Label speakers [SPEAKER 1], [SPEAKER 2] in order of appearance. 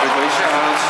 [SPEAKER 1] Congratulations.